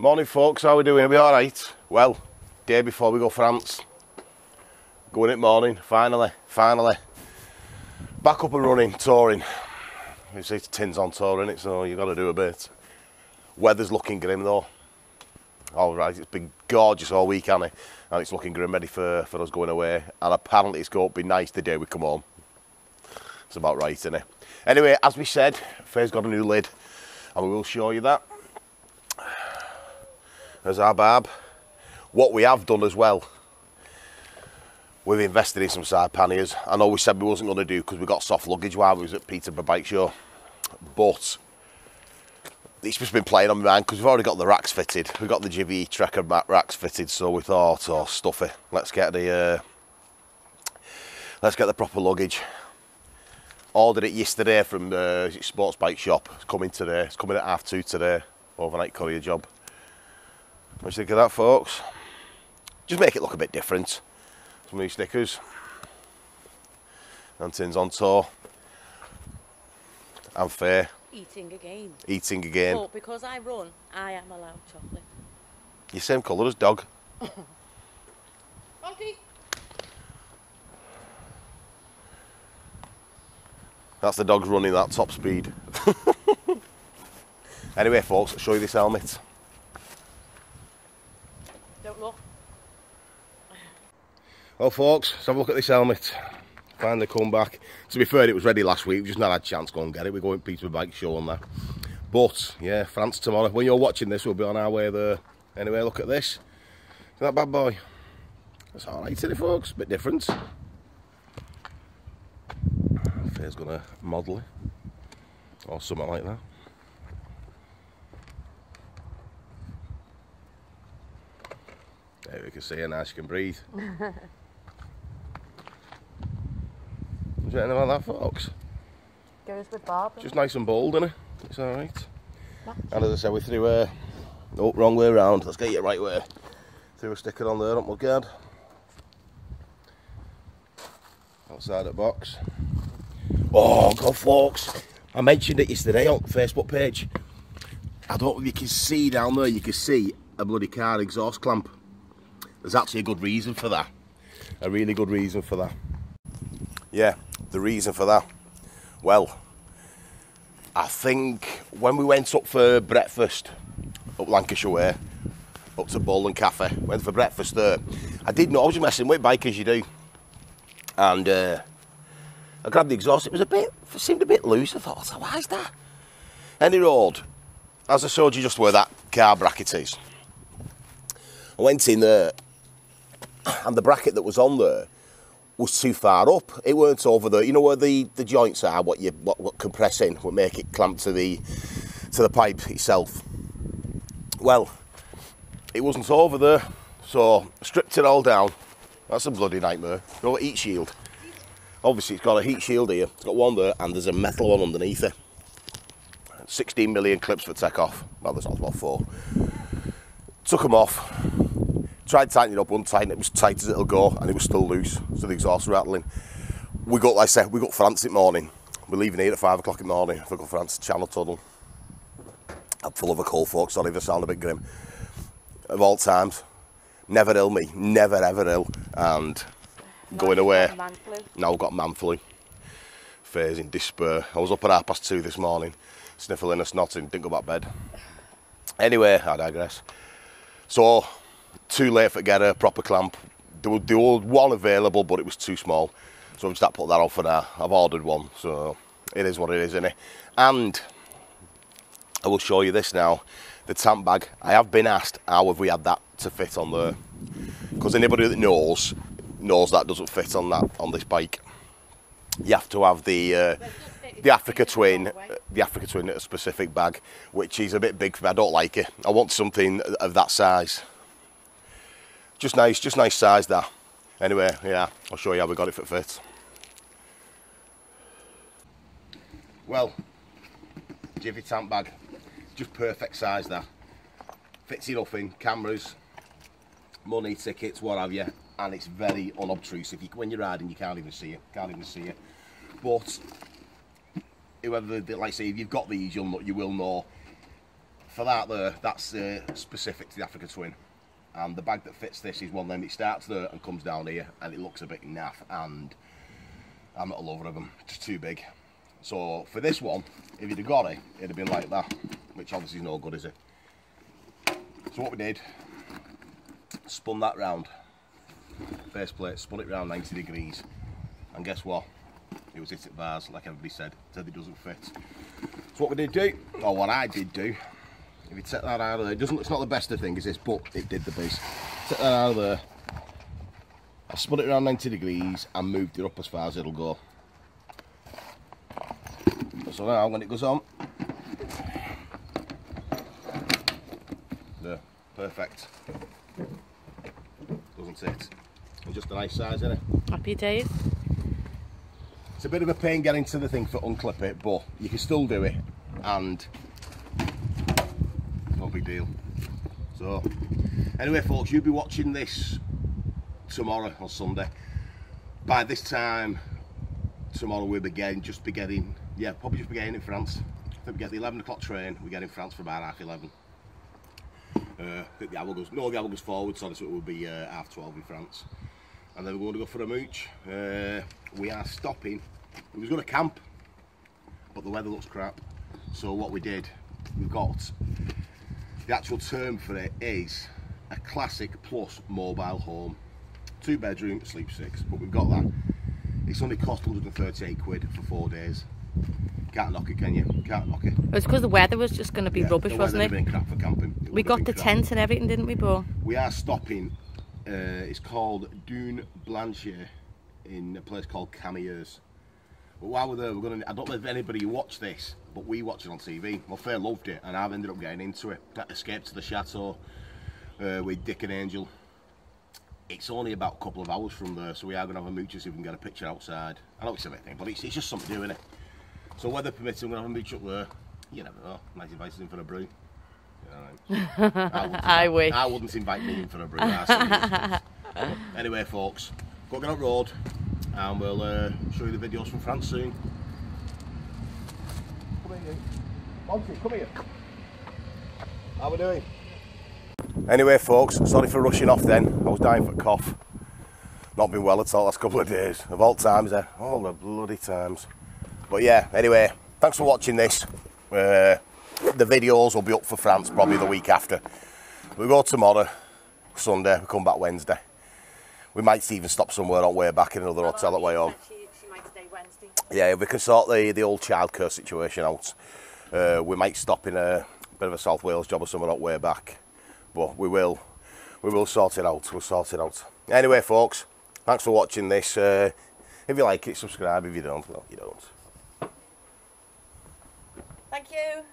Morning folks, how are we doing? Are we alright? Well, day before we go France. Going it morning, finally, finally. Back up and running, touring. It's, it's tins on tour, is it? So you've got to do a bit. Weather's looking grim though. Alright, it's been gorgeous all week, it? And it's looking grim, ready for, for us going away. And apparently it's going to be nice the day we come home. It's about right, isn't it? Anyway, as we said, Faye's got a new lid. And we will show you that. Our barb. What we have done as well, we've invested in some side panniers. I know we said we wasn't going to do because we got soft luggage while we was at Peterborough Bike Show. But it's just been playing on my mind because we've already got the racks fitted. We've got the Givi Trekker racks fitted, so we thought, oh, stuffy. Let's get the uh, let's get the proper luggage. Ordered it yesterday from the sports bike shop. It's coming today. It's coming at half two today. Overnight courier job. What do you think of that, folks? Just make it look a bit different. Some new stickers. Antins on tour. And fair. Eating again. Eating again. But because I run, I am allowed chocolate. You're same colour as dog. Okay. That's the dog's running that top speed. anyway, folks, I'll show you this helmet. Don't look. Well, folks, let's have a look at this helmet. Finally come back. To be fair, it was ready last week. We just not had a chance to go and get it. We're going Peterborough Bike Show on that. But, yeah, France tomorrow. When you're watching this, we'll be on our way there. Anyway, look at this. Isn't that bad boy? That's alright, isn't it, folks? Bit different. Faye's gonna model it. Or something like that. There we can see her now, she can breathe. Is there anything about that, folks? Goes with Barbara. Just nice and bold, isn't it? It's alright. And as I said, we threw a... Oh, uh, wrong way around. Let's get you right uh, way. Threw a sticker on there, up my guard. Outside the box. Oh, God, folks. I mentioned it yesterday on Facebook page. I don't know if you can see down there, you can see a bloody car exhaust clamp. There's actually a good reason for that. A really good reason for that. Yeah, the reason for that. Well, I think when we went up for breakfast up Lancashire Way, up to Bull and Cafe, went for breakfast there. I did know I was messing with bike as you do, and uh, I grabbed the exhaust. It was a bit, it seemed a bit loose. I thought, why is that? Any road, as I showed you just where that car bracket is. I went in there, and the bracket that was on there was too far up. It weren't over the, you know where the, the joints are, what you what, what compress in, what make it clamp to the to the pipe itself. Well, it wasn't over there, so stripped it all down. That's a bloody nightmare. No heat shield. Obviously, it's got a heat shield here. It's got one there, and there's a metal one underneath it. 16 million clips for takeoff. Well, there's not about four. Took them off, tried tightening it up, untighten it, it was tight as it'll go, and it was still loose, so the exhaust rattling. We got, like I said, we got France in morning. We're leaving here at five o'clock in the morning. Got France Channel Tunnel. I'm full of a cold, folks. Sorry if I sound a bit grim. Of all times, never ill me, never ever ill, and going away. Now I've got man flu. Faye's in despair. I was up at half past two this morning, sniffling and snotting, didn't go back bed. Anyway, I digress. So, too late for get a proper clamp. There was, there was one available, but it was too small. So I'm just put that on for now. I've ordered one, so it is what it is, isn't it? And I will show you this now. The tank bag. I have been asked how have we had that to fit on there, because anybody that knows knows that doesn't fit on that on this bike. You have to have the uh, the Africa Twin, the Africa Twin a specific bag, which is a bit big for me. I don't like it. I want something of that size. Just nice, just nice size there. Anyway, yeah, I'll show you how we got it for fit. Well, Jiffy tank bag, just perfect size there. Fits enough in, cameras, money, tickets, what have you, and it's very unobtrusive. You, when you're riding, you can't even see it, can't even see it. But whoever, like say, if you've got these, you'll you will know for that there, that's uh, specific to the Africa Twin. And the bag that fits this is one them. It starts there and comes down here, and it looks a bit naff. And I'm not a lover of them. It's too big. So for this one, if you'd have got it, it'd have been like that, which obviously is no good, is it? So what we did, spun that round, base plate, spun it round 90 degrees, and guess what? It was hit at bars, like everybody said, said it doesn't fit. So what we did do, or what I did do, if you take that out of there, it doesn't, it's not the best of things, is this, but it did the biz. Take that out of there, I spun it around 90 degrees and moved it up as far as it'll go. So now when it goes on, there, perfect. Doesn't it? And just a nice size, isn't it? Happy days. It's a bit of a pain getting to the thing for unclip it, but you can still do it, and big deal. So, anyway, folks, you'll be watching this tomorrow or Sunday. By this time tomorrow, we'll be getting just be getting, yeah, probably just be getting in France. I think we get the 11 o'clock train. We get in France for about half 11. Uh, the hour goes, no, the hour goes forward, so it will be uh, half 12 in France and then we're going to go for a mooch. Uh, we are stopping. We was going to camp, but the weather looks crap. So what we did, we've got the actual term for it is a classic plus mobile home. Two bedroom, sleep six, but we've got that. It's only cost 138 quid for four days. Can't knock it, can you? Can't knock it. It was because the weather was just going to be Yeah, rubbish, wasn't it? been crap for camping. It We got the crap. tent and everything, didn't we, Bo? We are stopping. Uh, it's called Dune Blanche in a place called Camiers. But while we're there, we're to. I don't know if anybody watched this, but we watched it on TV. My Faye loved it, and I've ended up getting into it. That escape to the chateau uh, with Dick and Angel. It's only about a couple of hours from there, so we are going to have a mooch and see if we can get a picture outside. I know it's a bit thing, but it's, it's just something to do, isn't it? So weather permitting, we're going to have a mooch up there. You never know. Might invite us in for a brew. You know I mean? I, wish. I wouldn't invite me in for a brew. I serious. But anyway, folks, go get on road and we'll uh, show you the videos from France soon. Come here, Monty, come here. How we doing? Anyway, folks, sorry for rushing off then. I was dying for a cough. Not been well at all last couple of days. Of all times, eh? All the bloody times. But yeah, anyway, thanks for watching this. Uh, the videos will be up for France probably the week after. We go tomorrow, Sunday, we come back Wednesday. we might even stop somewhere on way back in another well, hotel that way home. She, she might stay Wednesday. Yeah, we can sort the, the old childcare situation out. Uh, we might stop in a bit of a South Wales job or somewhere on way back. But we will, we will sort it out. We'll sort it out. Anyway, folks, thanks for watching this. Uh, if you like it, subscribe. If you don't, well, you don't. Thank you.